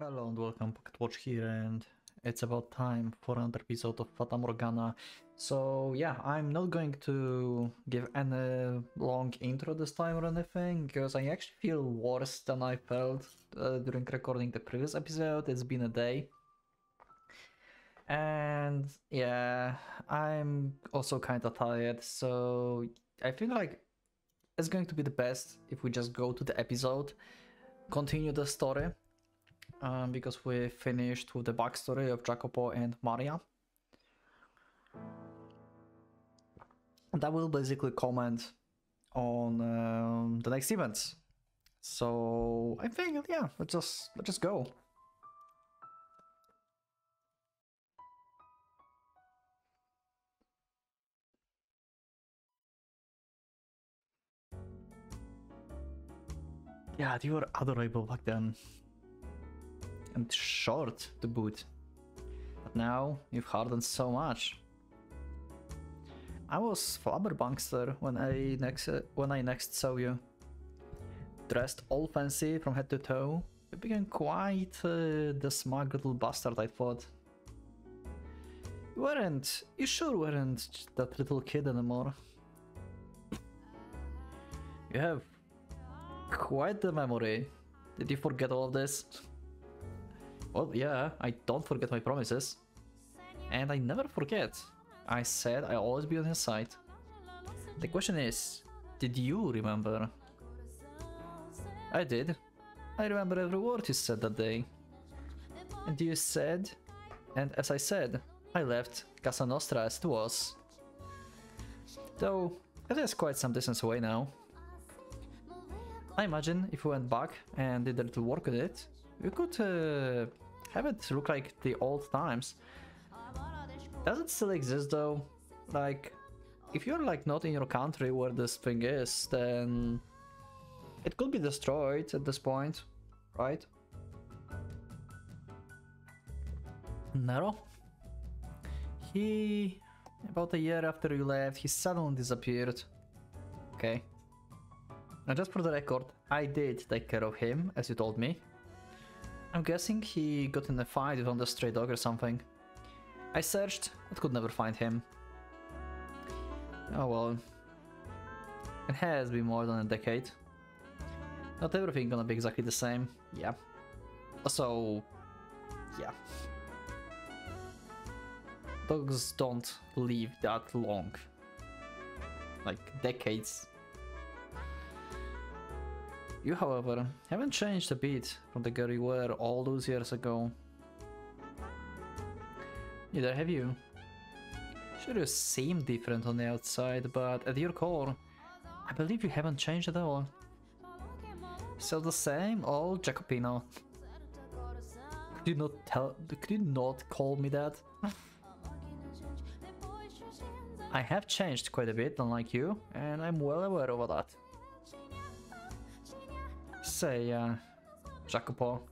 Hello and welcome, Pocket Watch here, and it's about time for another episode of Fata Morgana. So yeah, I'm not going to give any long intro this time or anything, because I actually feel worse than I felt uh, during recording the previous episode. It's been a day. And yeah, I'm also kind of tired, so I feel like it's going to be the best if we just go to the episode, continue the story, um, because we finished with the backstory of Jacopo and Maria. I will basically comment on um, the next events. So I think yeah, let's just let's just go. Yeah, you were adorable back then. And short to boot. But now you've hardened so much. I was flabberbunkster when I next uh, when I next saw you. Dressed all fancy from head to toe, you became quite uh, the smug little bastard I thought. You weren't, you sure weren't that little kid anymore. You have quite the memory. Did you forget all of this? Well, yeah, I don't forget my promises. And I never forget. I said I'll always be on his side. The question is, did you remember? I did. I remember every word you said that day. And you said, and as I said, I left Casa Nostra as it was. Though, it is quite some distance away now. I imagine if we went back and did a little work on it, we could uh, have it look like the old times. Does it still exist though? Like, if you're like not in your country where this thing is, then it could be destroyed at this point, right? Nero? He... About a year after you left, he suddenly disappeared. Okay. Now just for the record, I did take care of him, as you told me. I'm guessing he got in a fight with on the stray dog or something. I searched, but could never find him. Oh well. It has been more than a decade. Not everything gonna be exactly the same, yeah. So, yeah. Dogs don't live that long. Like decades. You, however, haven't changed a bit from the girl you were all those years ago. Neither have you. Sure, you seem different on the outside, but at your core, I believe you haven't changed at all. Still the same old Jacopino. Could you not tell? Could you not call me that? I have changed quite a bit, unlike you, and I'm well aware of that. Say, uh, Jacopo,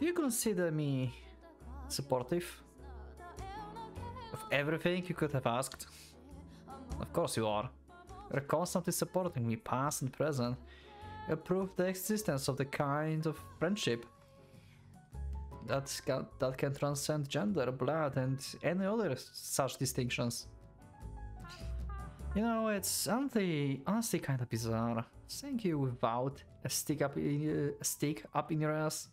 do you consider me supportive? Of everything you could have asked? Of course you are. You're constantly supporting me, past and present. You prove the existence of the kind of friendship that can, that can transcend gender, blood, and any other such distinctions. You know, it's honestly, honestly kind of bizarre. Seeing you without a stick up in a stick up in your ass.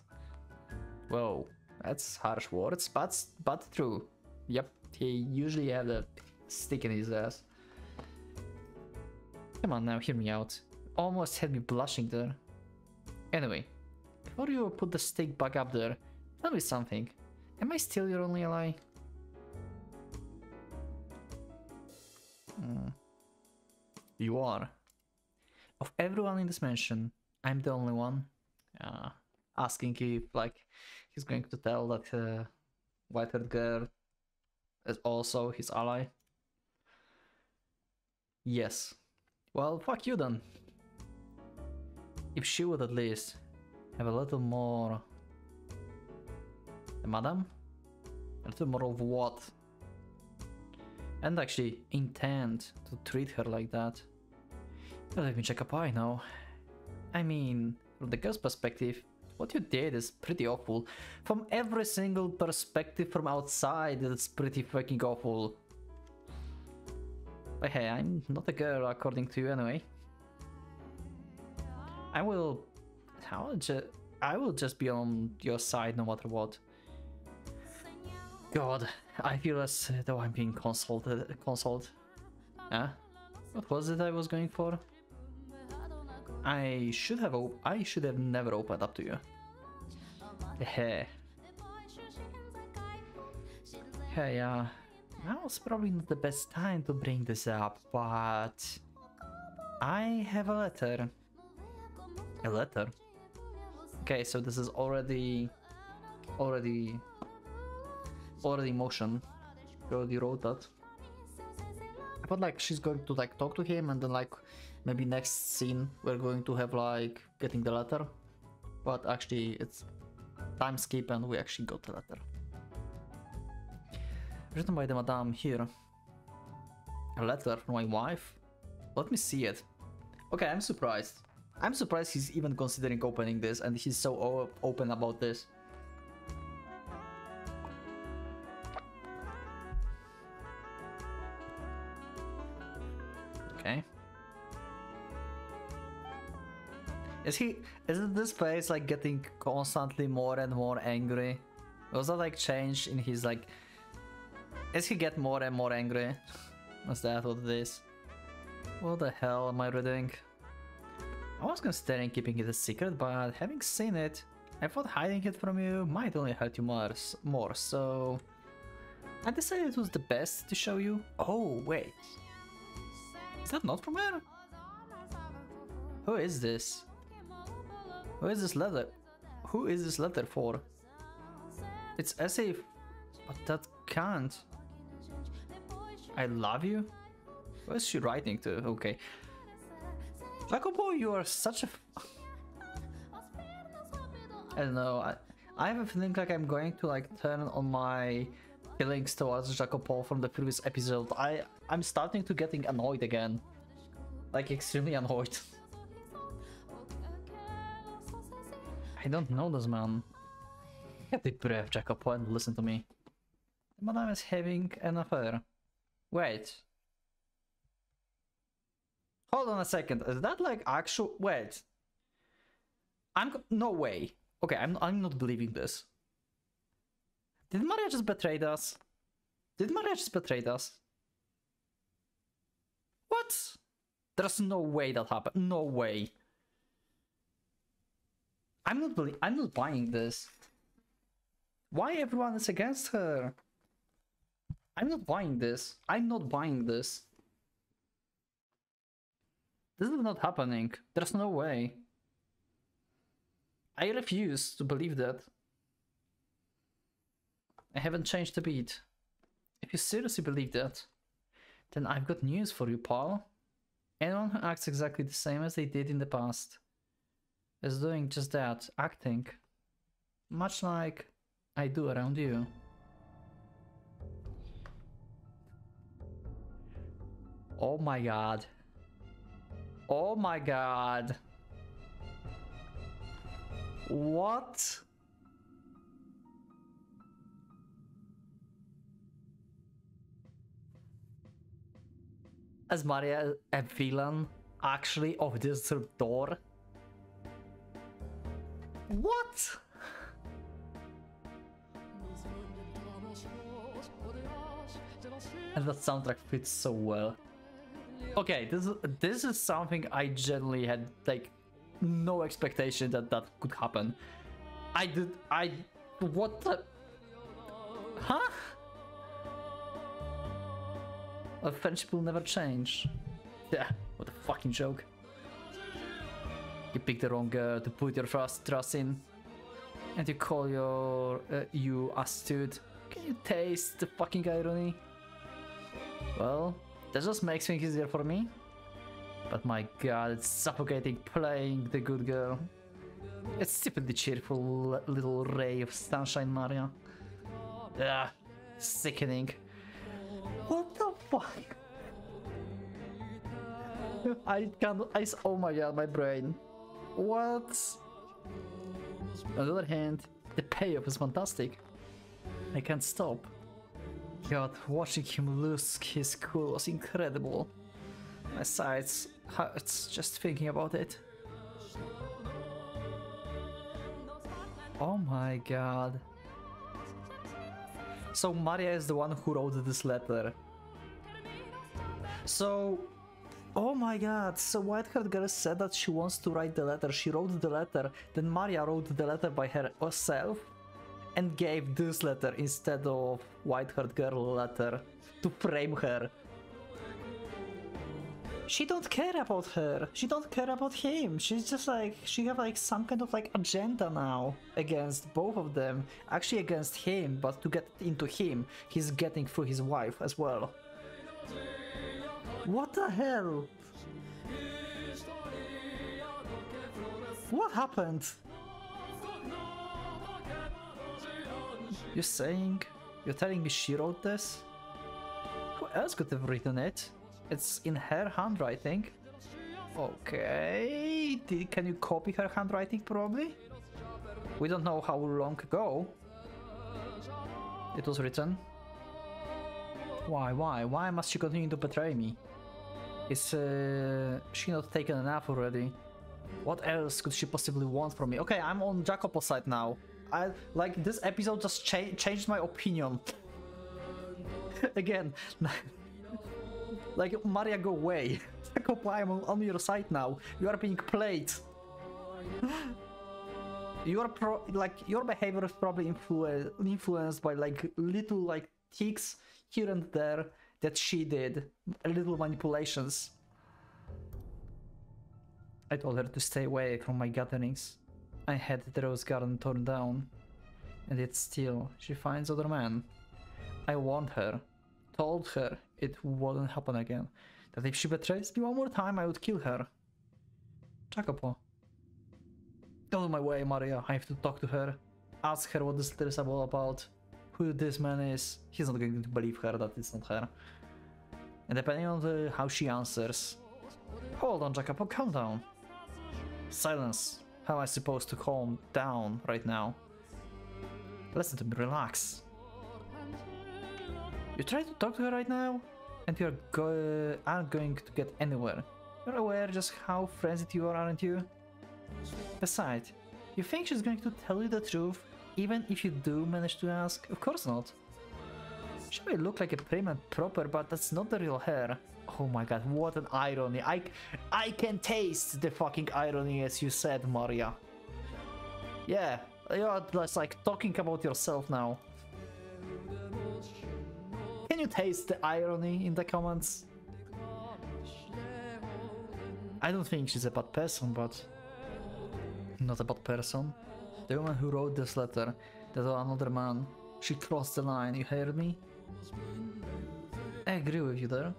Whoa, that's harsh words, but but true. Yep, he usually had a stick in his ass. Come on now, hear me out. Almost had me blushing there. Anyway, before you put the stick back up there, tell me something. Am I still your only ally? Hmm. You are. Of everyone in this mansion, I'm the only one. Uh, asking if like he's going to tell that uh, white-haired girl is also his ally. Yes. Well, fuck you then. If she would at least have a little more... Madam? A little more of what? And actually intend to treat her like that. Let me check up I know. I mean, from the girl's perspective, What you did is pretty awful. From every single perspective from outside, it's pretty fucking awful. But hey, I'm not a girl according to you anyway. I will... I will just... I will just be on your side no matter what. God, I feel as though I'm being consulted. Consulted. Huh? What was it I was going for? I should have I should have never opened up to you. Hey. Hey, uh, is probably not the best time to bring this up, but I have a letter. A letter? Okay, so this is already, already, already motion. Already wrote that. But like, she's going to like talk to him and then like, maybe next scene we're going to have like getting the letter. But actually it's time skip and we actually got the letter. Written by the madame here. A letter from my wife? Let me see it. Okay, I'm surprised. I'm surprised he's even considering opening this and he's so open about this. Is he, isn't this face like getting constantly more and more angry? Was that like change in his like, is he get more and more angry? Was that what it is? What the hell am I reading? I was considering keeping it a secret, but having seen it, I thought hiding it from you might only hurt you more, more so... I decided it was the best to show you. Oh, wait. Is that not from her? Who is this? Who is this letter? Who is this letter for? It's if... But that can't. I love you? Who is she writing to? Okay. Jacopo, you are such a... I don't know, I, I have a feeling like I'm going to like turn on my feelings towards Jacopo from the previous episode. I, I'm starting to getting annoyed again. Like extremely annoyed. I don't know this man. Get the breath, Jacopo, and listen to me. The madame is having an affair. Wait, Hold on a second. Is that like actual? Wait. I'm no way. Okay, I'm I'm not believing this. Did Maria just betray us? Did Maria just betray us? What? There's no way that happened. No way. I'm not believe I'm not buying this. Why everyone is against her? I'm not buying this. I'm not buying this. This is not happening. There's no way. I refuse to believe that. I haven't changed a bit. If you seriously believe that, then I've got news for you, Paul. Anyone who acts exactly the same as they did in the past is doing just that, acting. Much like I do around you. Oh my god. Oh my god. What? Is Maria a villain actually of this door? What? And that soundtrack fits so well. Okay, this is this is something I generally had like no expectation that that could happen. I did I what the huh? A friendship will never change. Yeah, what a fucking joke. You picked the wrong girl to put your trust, trust in. And you call your uh, you astute. Can you taste the fucking irony? Well, that just makes things easier for me. But my god, it's suffocating playing the good girl. It's stupidly cheerful little ray of sunshine, Maria. Ah, sickening. What the fuck? I can't. I. Oh my god, my brain. What? On the other hand, the payoff is fantastic. I can't stop. God, watching him lose his cool was incredible. My sides hurts just thinking about it. Oh my god. So Maria is the one who wrote this letter. So, oh my god, so White-haired Girl said that she wants to write the letter, she wrote the letter, then Maria wrote the letter by herself and gave this letter instead of White-haired Girl letter to frame her. She don't care about her. She don't care about him. She's just like she have like some kind of like agenda now against both of them. Actually against him, but to get into him, he's getting through his wife as well. What the hell? What happened? You're saying? You're telling me she wrote this? Who else could have written it? It's in her handwriting. Okay, can you copy her handwriting probably? We don't know how long ago it was written. Why, why, why must she continue to betray me? Is uh, she not taken enough already? What else could she possibly want from me? Okay, I'm on Jacopo's side now. I like this episode just cha changed my opinion. Again, like Maria, go away. Jacopo, I'm on your side now. You are being played. your pro like your behavior is probably influ influenced by like little like ticks here and there that she did, little manipulations. I told her to stay away from my gatherings. I had the rose garden torn down, and yet still she finds other men. I warned her, told her it wouldn't happen again, that if she betrays me one more time I would kill her. Jacopo. Of my way, Maria, I have to talk to her. Ask her what this letter is all about, who this man is. He's not going to believe her that it's not her. And depending on the, how she answers... Hold on, Jacopo, calm down. Silence. How am I supposed to calm down right now? Listen to me, relax. You try to talk to her right now, and you're go aren't going to get anywhere. You're aware just how frenzied you are, aren't you? Besides, you think she's going to tell you the truth, even if you do manage to ask? Of course not. She may look like a prim and proper, but that's not the real hair. Oh my god, what an irony. I, I can taste the fucking irony as you said, Maria. Yeah, you're just like talking about yourself now. Can you taste the irony in the comments? I don't think she's a bad person, but... Not a bad person. The woman who wrote this letter, that was another man, she crossed the line, you heard me? I agree with you there.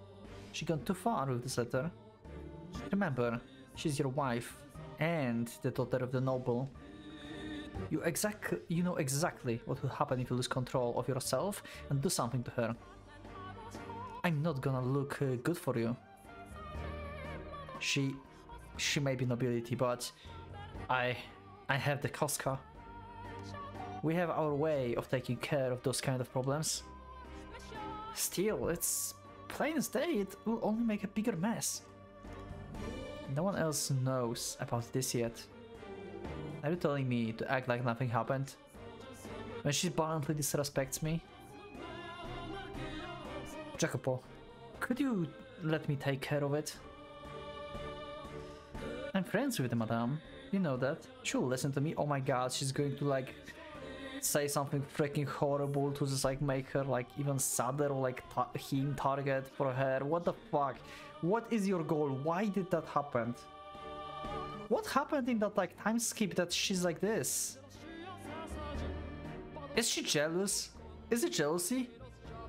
She gone too far with this letter. Remember, she's your wife and the daughter of the noble. You exact you know exactly what will happen if you lose control of yourself and do something to her. I'm not gonna look uh, good for you. She she may be nobility, but I I have the Koska. We have our way of taking care of those kind of problems. Still, it's plain as day, it will only make a bigger mess. No one else knows about this yet. Are you telling me to act like nothing happened? When she bluntly disrespects me? Jacopo, could you let me take care of it? I'm friends with the madame. You know that. She'll listen to me. Oh my god, she's going to like say something freaking horrible to just like make her like even sadder or like ta him target for her. What the fuck? What is your goal? Why did that happen? What happened in that like time skip that she's like this? Is she jealous? Is it jealousy?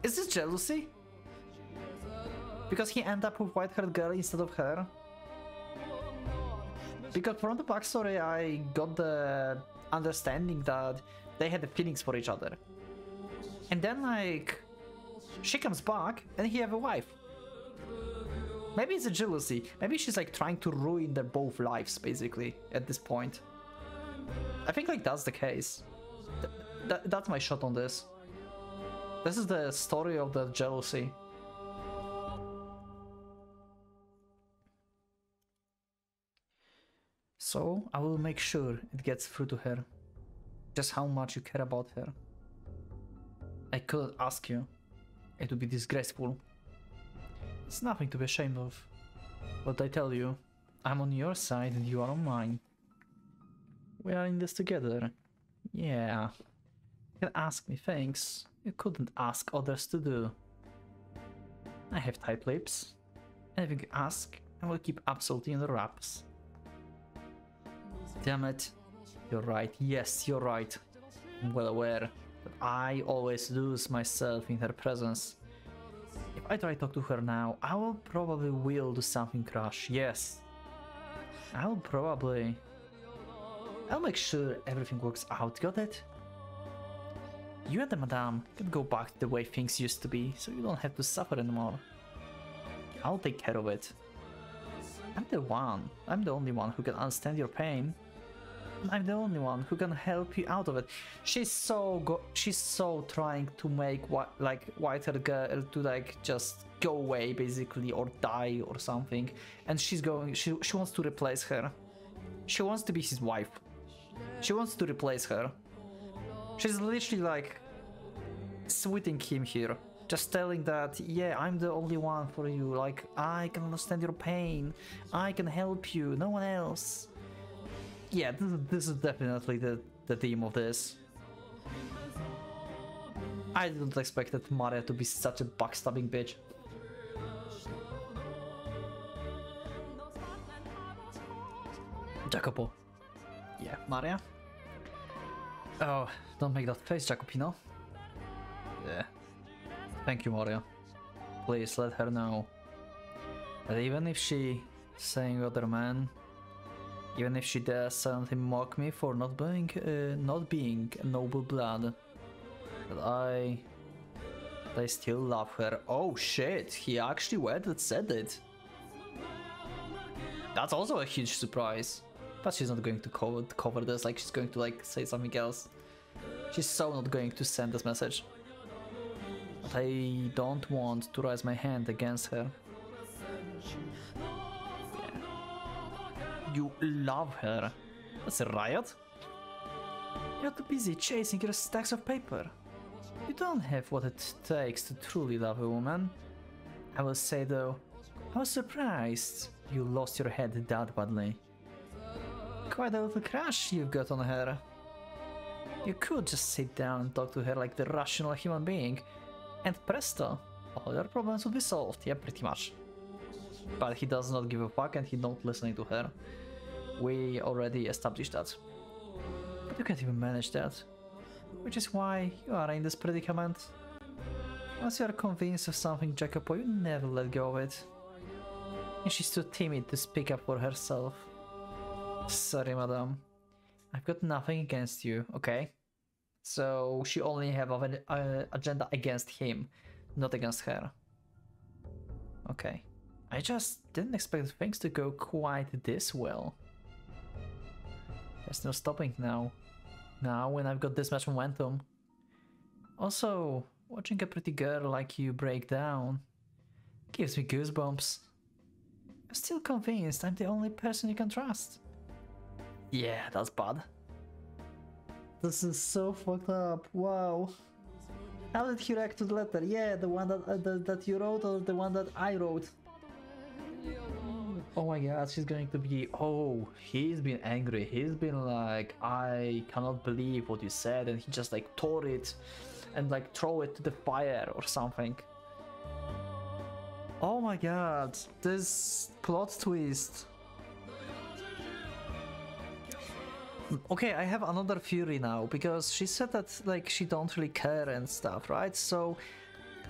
Is this jealousy? Because he ended up with white-haired girl instead of her? Because from the backstory I got the understanding that they had the feelings for each other. And then like she comes back and he have a wife. Maybe it's a jealousy. Maybe she's like trying to ruin their both lives basically at this point. I think like that's the case. Th th that's my shot on this. This is the story of the jealousy. So I will make sure it gets through to her. Just how much you care about her. I couldn't ask you. It would be disgraceful. It's nothing to be ashamed of. But I tell you, I'm on your side and you are on mine. We are in this together. Yeah. You can ask me things you couldn't ask others to do. I have tight lips. Anything you ask, I will keep absolutely in the wraps. Damn it. You're right. Yes, you're right. I'm well aware that I always lose myself in her presence. If I try to talk to her now, I will probably will do something crash. Yes. I'll probably... I'll make sure everything works out, got it? You and the madame can go back to the way things used to be, so you don't have to suffer anymore. I'll take care of it. I'm the one, I'm the only one who can understand your pain. I'm the only one who can help you out of it. She's so she's so trying to make like white girl to like just go away basically or die or something. And she's going she she wants to replace her. She wants to be his wife. She wants to replace her. She's literally like sweeting him here. Just telling that, yeah, I'm the only one for you. Like, I can understand your pain. I can help you. No one else yeah, this is, this is definitely the, the theme of this. I didn't expect that Maria to be such a backstabbing bitch. Jacopo. Yeah, Maria? Oh, don't make that face, Jacopino. Yeah. Thank you, Maria. Please let her know that even if she saying other man even if she does silently mock me for not being, uh, not being noble blood. But I... I still love her. Oh shit, he actually went and said it. That's also a huge surprise. But she's not going to cover, cover this, like she's going to like say something else. She's so not going to send this message. But I don't want to raise my hand against her. You love her. That's a riot. You're too busy chasing your stacks of paper. You don't have what it takes to truly love a woman. I will say though, I was surprised you lost your head that badly. Quite a little crush you've got on her. You could just sit down and talk to her like the rational human being, and presto, all your problems would be solved, yeah, pretty much. But he does not give a fuck and he don't listening to her. We already established that. You can't even manage that. Which is why you are in this predicament. Once you are convinced of something, Jacopo, you never let go of it. And she's too timid to speak up for herself. Sorry, madam. I've got nothing against you, okay? So she only have an agenda against him, not against her. Okay. I just didn't expect things to go quite this well. There's no stopping now. Now when I've got this much momentum. Also, watching a pretty girl like you break down gives me goosebumps. I'm still convinced I'm the only person you can trust. Yeah, that's bad. This is so fucked up. Wow. How did he react to the letter? Yeah, the one that uh, the, that you wrote or the one that I wrote? Oh my god, she's going to be. Oh, he's been angry. He's been like, I cannot believe what you said, and he just like tore it and like throw it to the fire or something. Oh my god, this plot twist. Okay, I have another theory now because she said that like she don't really care and stuff, right? So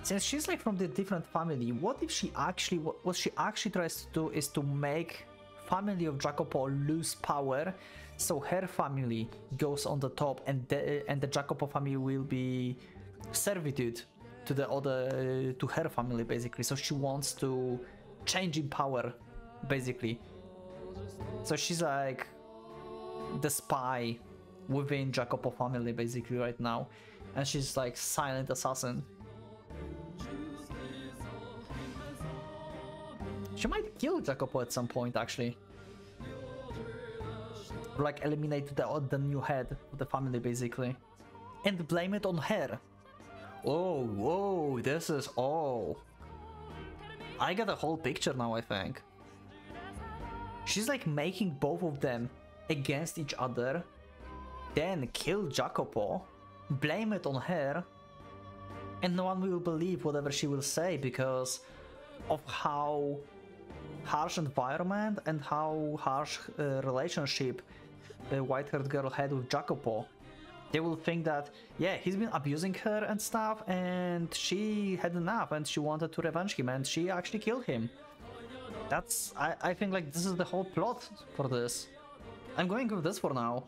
since she's like from the different family, what if she actually, what, she actually tries to do is to make family of Jacopo lose power, so her family goes on the top and the, and the Jacopo family will be servitude to the other, to her family basically. So she wants to change in power, basically. So she's like the spy within Jacopo family basically right now. And she's like silent assassin. She might kill Jacopo at some point actually. Like eliminate the, uh, the new head of the family basically. And blame it on her. Oh, whoa, this is all. I get a whole picture now, I think. She's like making both of them against each other, then kill Jacopo, blame it on her, and no one will believe whatever she will say because of how harsh environment and how harsh uh, relationship the white-haired girl had with Jacopo. They will think that, yeah, he's been abusing her and stuff, and she had enough and she wanted to revenge him and she actually killed him. That's, I, I think like this is the whole plot for this. I'm going with this for now.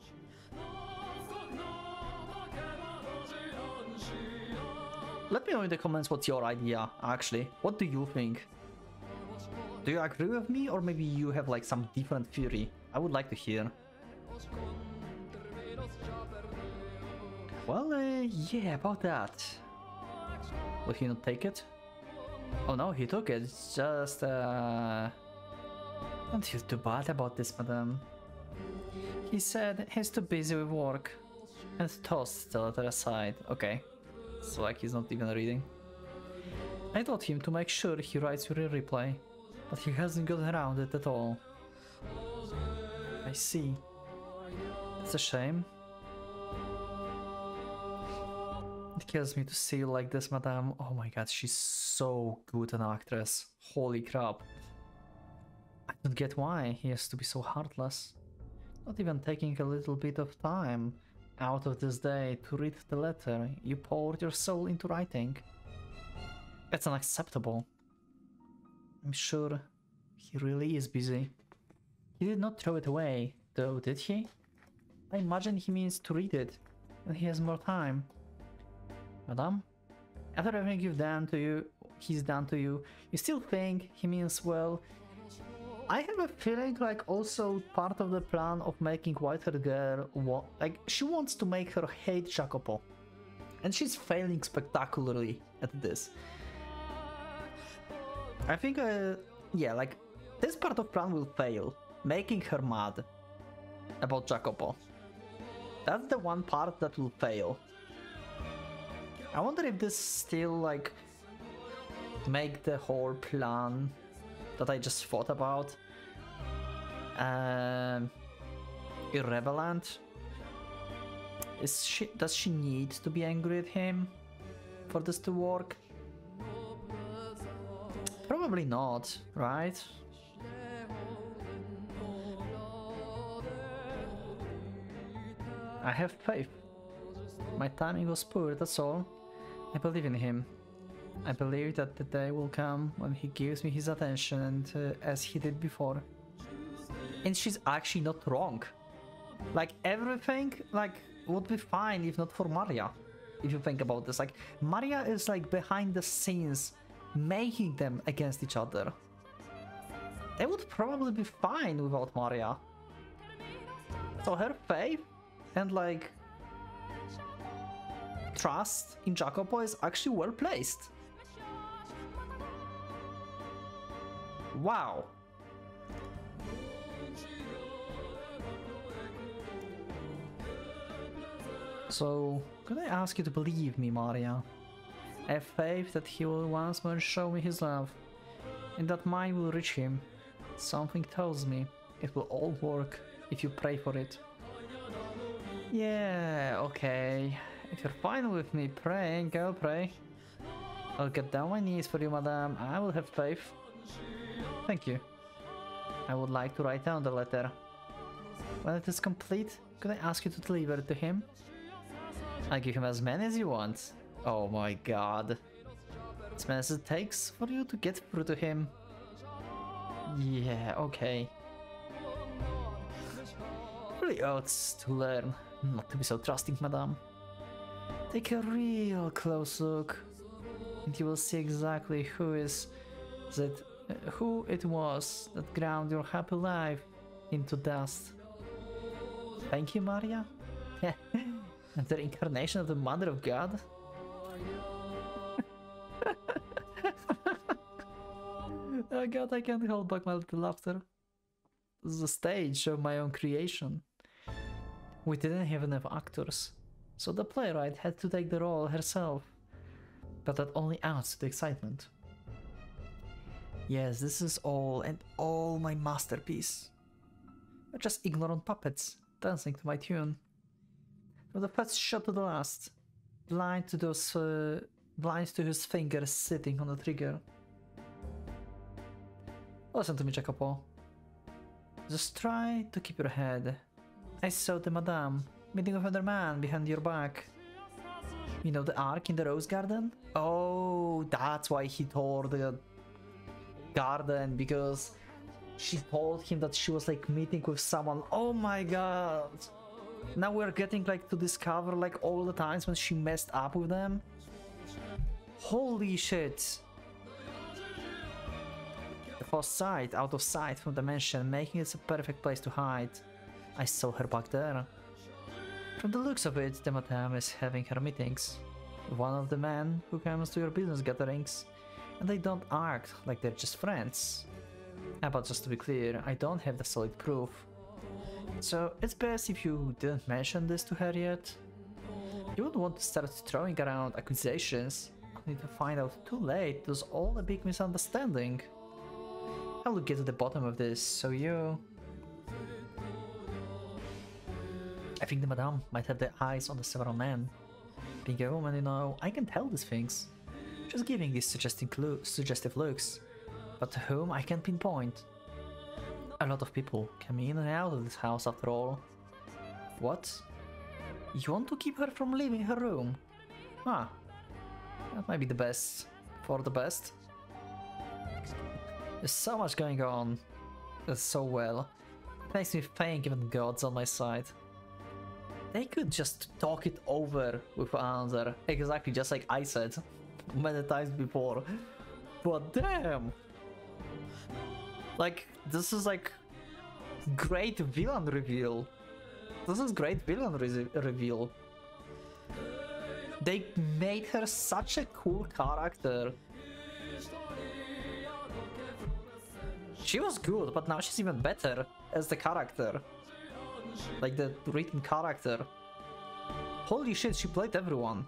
Let me know in the comments what's your idea, actually. What do you think? Do you agree with me or maybe you have like some different theory? I would like to hear. Well, uh, yeah, about that. Will he not take it? Oh no, he took it. It's just, uh... Don't feel too bad about this, madam. He said he's too busy with work. And tossed the letter aside. Okay. So like he's not even reading. I told him to make sure he writes your reply. But he hasn't got around it at all. I see. It's a shame. It kills me to see you like this, madame. Oh my god, she's so good an actress. Holy crap. I don't get why he has to be so heartless. Not even taking a little bit of time out of this day to read the letter you poured your soul into writing. It's unacceptable. I'm sure he really is busy. He did not throw it away, though, did he? I imagine he means to read it, when he has more time. Madame? After everything you've done to you, he's done to you, you still think he means well? I have a feeling like also part of the plan of making White-haired girl, like she wants to make her hate Jacopo. And she's failing spectacularly at this. I think, uh, yeah, like this part of plan will fail, making her mad about Jacopo. That's the one part that will fail. I wonder if this still like make the whole plan that I just thought about um, irrelevant. Is she does she need to be angry at him for this to work? Probably not, right? I have faith. My timing was poor, that's all. I believe in him. I believe that the day will come when he gives me his attention and uh, as he did before. And she's actually not wrong. Like everything like would be fine if not for Maria. If you think about this, like Maria is like behind the scenes making them against each other. They would probably be fine without Maria. So her faith and like trust in Jacopo is actually well placed. Wow. So, could I ask you to believe me, Maria? I have faith that he will once more show me his love, and that mine will reach him. Something tells me it will all work if you pray for it. Yeah, okay. If you're fine with me praying, I'll pray. I'll get down my knees for you, madame. I will have faith. Thank you. I would like to write down the letter. When it is complete, could I ask you to deliver it to him? I'll give him as many as you want. Oh my god. As many as it takes for you to get through to him. Yeah, okay. Really ought to learn not to be so trusting, madame. Take a real close look, and you will see exactly who is that uh, who it was that ground your happy life into dust. Thank you, Maria. the incarnation of the Mother of God? oh god, I can't hold back my little laughter. The stage of my own creation. We didn't have enough actors, so the playwright had to take the role herself. But that only adds to the excitement. Yes, this is all and all my masterpiece. Just ignorant puppets, dancing to my tune. From the first shot to the last, blind to those, uh, blind to his fingers sitting on the trigger. Listen to me, Jacopo. Just try to keep your head. I saw the madame meeting with another man behind your back. You know the ark in the rose garden? Oh, that's why he tore the garden because she told him that she was like meeting with someone. Oh my god. Now we're getting like to discover like all the times when she messed up with them. Holy shit. The first sight, out of sight from the mansion, making it a perfect place to hide. I saw her back there. From the looks of it, the madame is having her meetings. One of the men who comes to your business gatherings. And they don't act like they're just friends. But just to be clear, I don't have the solid proof. So it's best if you didn't mention this to her yet. You wouldn't want to start throwing around accusations, only to find out too late it was all a big misunderstanding. I will get to the bottom of this, so you... I think the madame might have the eyes on the several men. Being a woman, you know, I can tell these things. Just giving these suggesting suggestive looks, but to whom I can't pinpoint. A lot of people come in and out of this house after all. What? You want to keep her from leaving her room? Ah, that might be the best. For the best. There's so much going on. So well. It makes me thank even God's on my side. They could just talk it over with another, exactly just like I said many times before. But damn! Like, this is like great villain reveal. This is great villain re reveal. They made her such a cool character. She was good, but now she's even better as the character. Like the written character. Holy shit, she played everyone.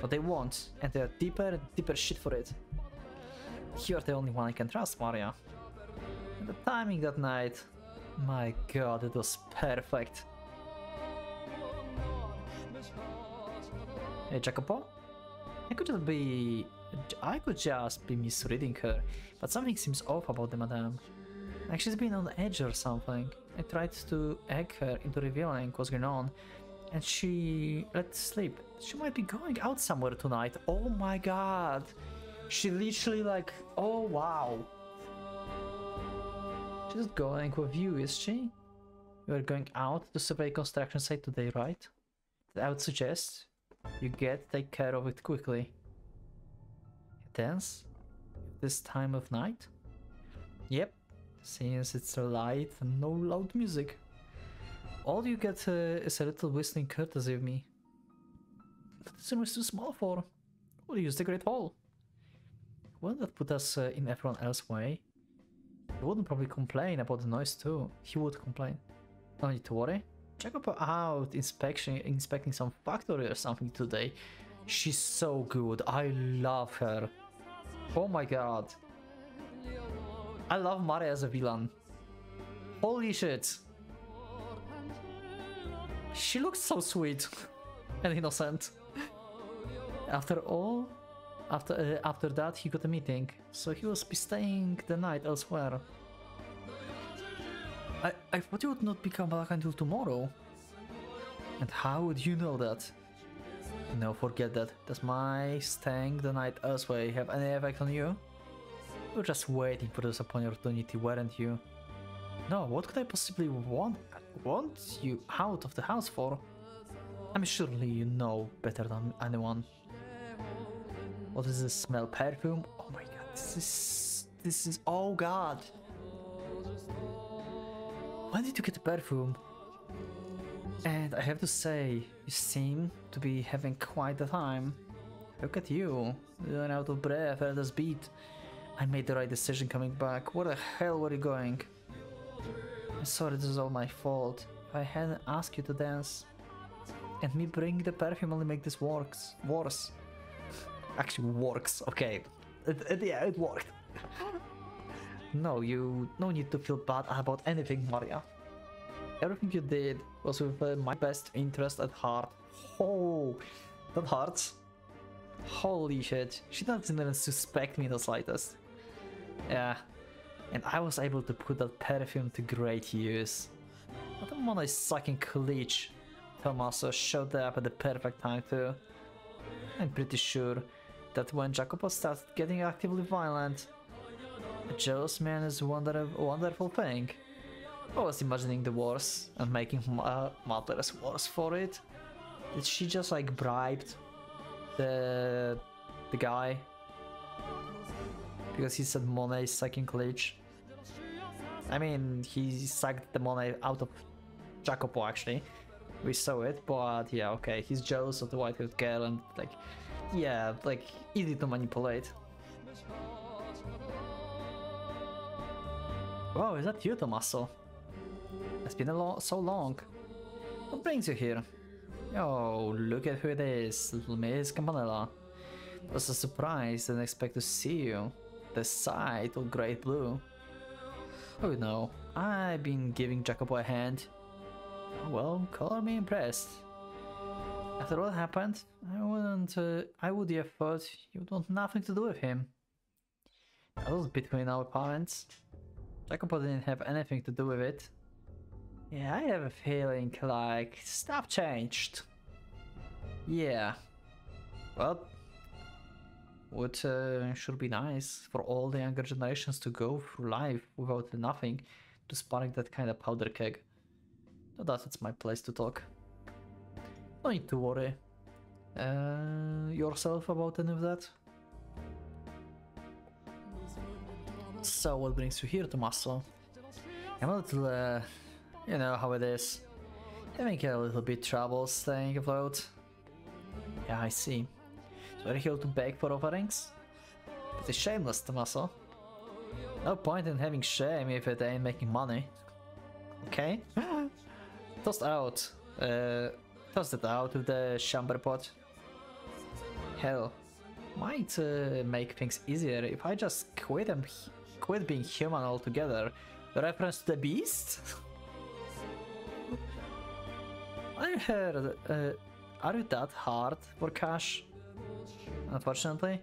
But they won't, and they're deeper and deeper shit for it. You're the only one I can trust, Maria. And the timing that night, my god, it was perfect. Hey, Jacopo? I could just be... I could just be misreading her, but something seems off about the madame. Like she's been on edge or something. I tried to egg her into revealing what's going on, and she let sleep. She might be going out somewhere tonight. Oh my god. She literally like, oh wow. She's going with you, is she? You are going out to survey construction site today, right? I would suggest you get take care of it quickly. Dance? This time of night? Yep, since it's a light and no loud music. All you get uh, is a little whistling courtesy of me. But this room is too small for. We'll use the Great Hall. Wouldn't that put us uh, in everyone else's way? He wouldn't probably complain about the noise too. He would complain. No need to worry. Check up out inspection, inspecting some factory or something today. She's so good. I love her. Oh my god. I love Maria as a villain. Holy shit. She looks so sweet and innocent. After all, after uh, after that he got a meeting, so he was staying the night elsewhere. I, I thought you would not become back until tomorrow. And how would you know that? No, forget that. Does my staying the night elsewhere have any effect on you? You're just waiting for this opportunity, weren't you? No, what could I possibly want want you out of the house for? I'm surely you know better than anyone. What is this smell? Perfume? Oh my god, this is... This is... Oh god! When did you get the perfume? And I have to say, you seem to be having quite a time. Look at you, you're out of breath at this beat. I made the right decision coming back. Where the hell were you going? I'm sorry, this is all my fault. If I hadn't asked you to dance, and me bringing the perfume only make this works worse. Actually, works. Okay, it, it, yeah, it worked. no, you no need to feel bad about anything, Maria. Everything you did was with uh, my best interest at heart. Oh, that hurts. Holy shit, she doesn't even suspect me in the slightest. Yeah, and I was able to put that perfume to great use. But the one I sucking cleach. Tommaso showed up at the perfect time too. I'm pretty sure that when Jacopo starts getting actively violent, a jealous man is a wonder wonderful thing. I was imagining the worst and making uh, matters worse for it. Did she just like bribed the the guy because he said Monet sucking glitch? I mean, he sucked the money out of Jacopo actually. We saw it, but yeah, okay, he's jealous of the white-haired girl and like, yeah, like easy to manipulate. Wow, is that you, Tommaso? It's been a lo so long. What brings you here? Oh, look at who it is, Miss Campanella. It was a surprise, didn't expect to see you. The sight of great blue. Oh no, I've been giving Jacopo a hand. Well, color me impressed. After what happened, I wouldn't. Uh, I would have thought you'd want nothing to do with him. That was between our parents. Jacopo didn't have anything to do with it. Yeah, I have a feeling like stuff changed. Yeah. Well, would uh, should be nice for all the younger generations to go through life without nothing to spark that kind of powder keg. No, that it's my place to talk. No need to worry uh, yourself about any of that. So what brings you here, Tommaso? I'm a little, uh, you know how it is. Having a little bit trouble staying afloat. Yeah, I see. So are you here to beg for offerings? It's shameless, Tommaso. No point in having shame if it ain't making money. Okay? Tossed out. Uh, tossed it out of the chamber pot. Hell, might uh, make things easier if I just quit and quit being human altogether. The reference to the beast? I heard, uh, are you that hard for cash? Unfortunately,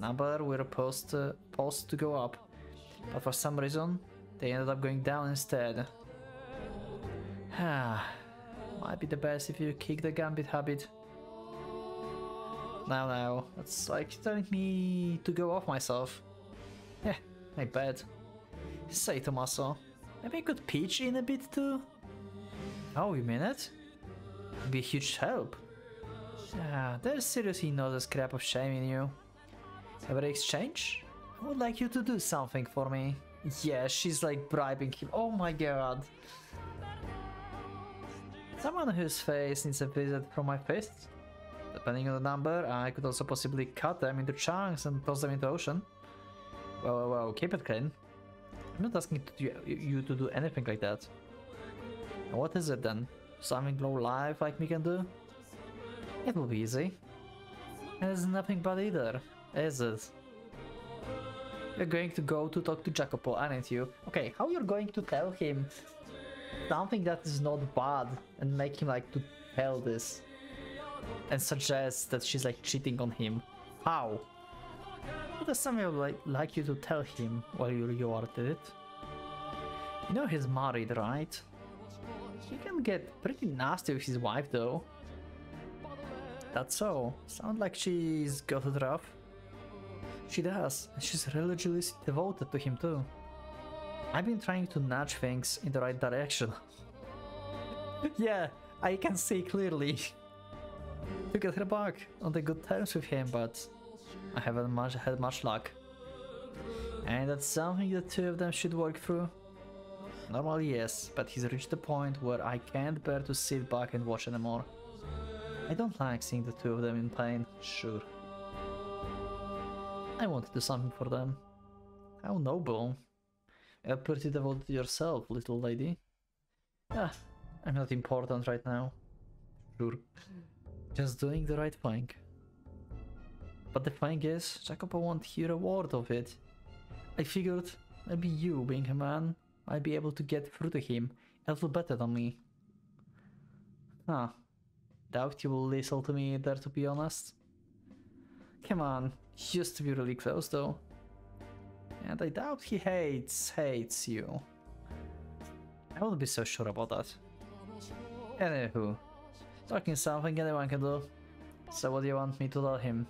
number were supposed supposed to go up, but for some reason, they ended up going down instead. Might be the best if you kick the gambit habit. Now, now, it's like telling me to go off myself. Yeah, I bet. Say, Tommaso, maybe I could pitch in a bit too? Oh, you mean it? It'd be a huge help. Yeah, there's seriously not a scrap of shame in you. An exchange? I would like you to do something for me. Yeah, she's like bribing him. Oh my god. Someone whose face needs a visit from my fists. Depending on the number, I could also possibly cut them into chunks and toss them into the ocean. Whoa, whoa, keep it clean. I'm not asking to do, you to do anything like that. what is it then? Something low life like me can do? It will be easy. It's nothing bad either, is it? You're going to go to talk to Jacopo, aren't you? Okay, how are you're going to tell him something that is not bad and make him like to tell this and suggest that she's like cheating on him? How? What does someone like, like you to tell him while you, you are at it? You know he's married, right? He can get pretty nasty with his wife though. That's so. Sound like she's got it rough. She does, and she's religiously devoted to him too. I've been trying to nudge things in the right direction. yeah, I can see clearly. to get her back on the good terms with him, but I haven't much had much luck. And that's something the two of them should work through. Normally yes, but he's reached the point where I can't bear to sit back and watch anymore. I don't like seeing the two of them in pain, sure. I want to do something for them. How noble. You're pretty devoted yourself, little lady. Ah, I'm not important right now. Sure. Just doing the right thing. But the thing is, Jacopo won't hear a word of it. I figured maybe you, being a man, might be able to get through to him a little better than me. Ah, Doubt you will listen to me there to be honest. Come on, used to be really close though. And I doubt he hates, hates you. I wouldn't be so sure about that. Anywho, talking something anyone can do. So what do you want me to tell him?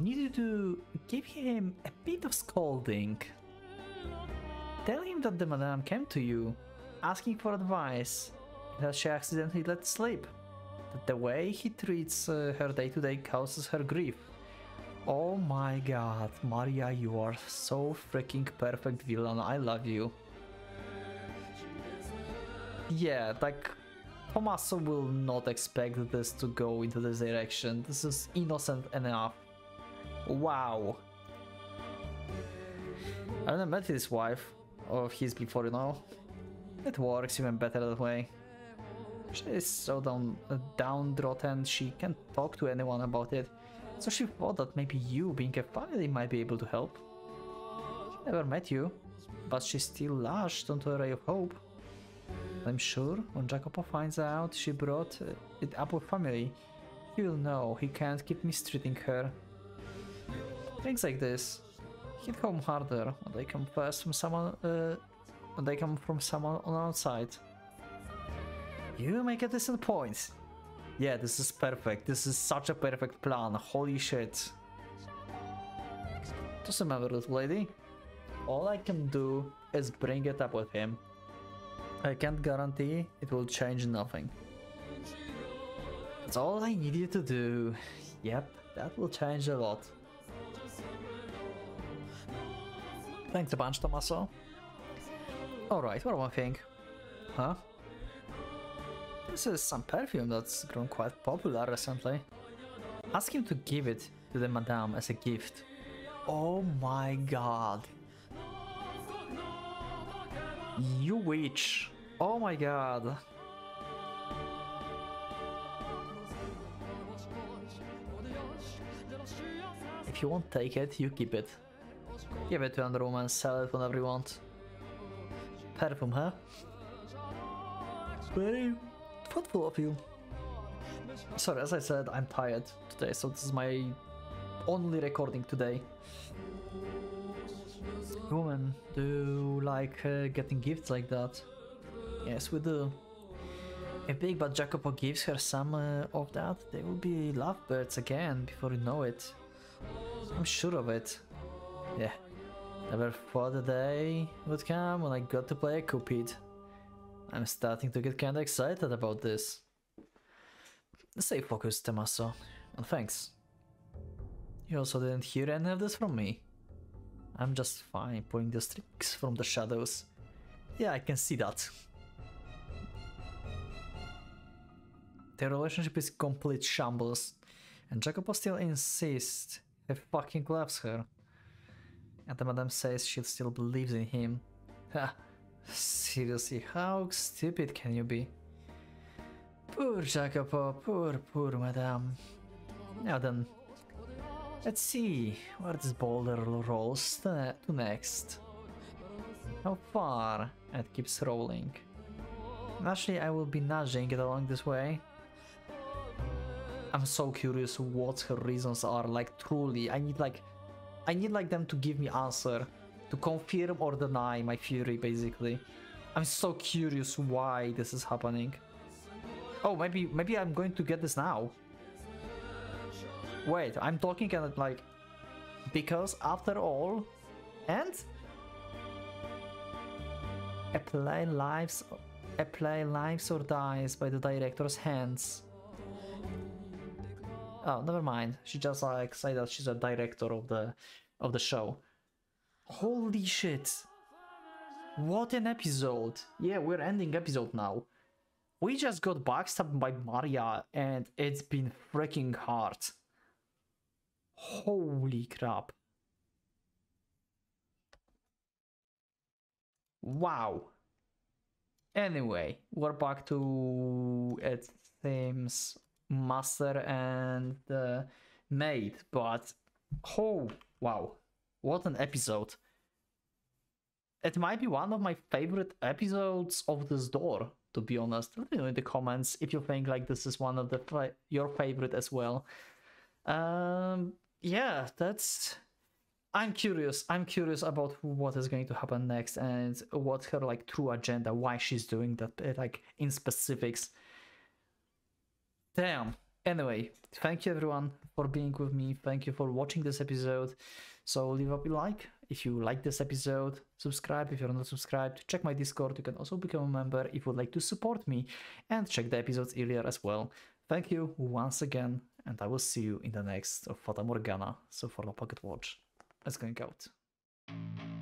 Need you to give him a bit of scolding. Tell him that the madame came to you, asking for advice, that she accidentally let slip. That the way he treats uh, her day to day causes her grief. Oh my god, Maria, you are so freaking perfect villain, I love you. Yeah, like, Tommaso will not expect this to go into this direction. This is innocent enough. Wow. I haven't met his wife, or his before, you know. It works even better that way. She is so down, uh, downtrodden she can't talk to anyone about it. So she thought that maybe you, being a family, might be able to help. She never met you, but she still lashed onto a ray of hope. I'm sure when Jacopo finds out she brought uh, it up with family, he'll know he can't keep mistreating her. Things like this hit home harder when they come first from someone uh, when they come from someone on outside. You make a decent point. Yeah, this is perfect. This is such a perfect plan. Holy shit. Doesn't matter, little lady. All I can do is bring it up with him. I can't guarantee it will change nothing. That's all I need you to do. Yep, that will change a lot. Thanks a bunch, Tommaso. Alright, what do I think? Huh? This is uh, some perfume that's grown quite popular recently. Ask him to give it to the madame as a gift. Oh my god. You witch. Oh my god. If you won't take it, you keep it. Give it to another woman, sell it whenever you want. Perfume, huh? Very thoughtful of you. Sorry, as I said, I'm tired today, so this is my only recording today. Woman, do you like uh, getting gifts like that? Yes, we do. If Big Bad Jacopo gives her some uh, of that, they will be lovebirds again before you know it. I'm sure of it. Yeah, never thought the day would come when I got to play a Cupid. I'm starting to get kinda excited about this. Stay focused, Tommaso, and thanks. You also didn't hear any of this from me. I'm just fine pulling the strings from the shadows. Yeah, I can see that. Their relationship is complete shambles, and Jacopo still insists he fucking loves her. And the madam says she still believes in him. Ha! Seriously, how stupid can you be? Poor Jacopo, poor, poor madame. Now then, let's see where this boulder rolls to, next. How far it keeps rolling. Actually, I will be nudging it along this way. I'm so curious what her reasons are, like truly, I need like, I need like them to give me answer, to confirm or deny my theory basically. I'm so curious why this is happening. Oh, maybe, maybe I'm going to get this now. Wait, I'm talking and like, because after all, and a play lives, a play lives or dies by the director's hands. Oh, never mind. She just like say that she's a director of the of the show. Holy shit! What an episode! Yeah, we're ending episode now. We just got backstabbed by Maria and it's been freaking hard. Holy crap. Wow. Anyway, we're back to it seems master and uh, the maid, but oh wow, what an episode! It might be one of my favorite episodes of this door, to be honest. Let me know in the comments if you think like this is one of the fa your favorite as well. Um, yeah, that's I'm curious. I'm curious about what is going to happen next and what her like true agenda, why she's doing that, eh, like in specifics. Damn. Anyway, thank you everyone for being with me. Thank you for watching this episode. So leave up a like if you like this episode. Subscribe if you're not subscribed. Check my Discord. You can also become a member if you would like to support me and check the episodes earlier as well. Thank you once again, and I will see you in the next of Fata Morgana. So for the Pocket Watch. Let's go out.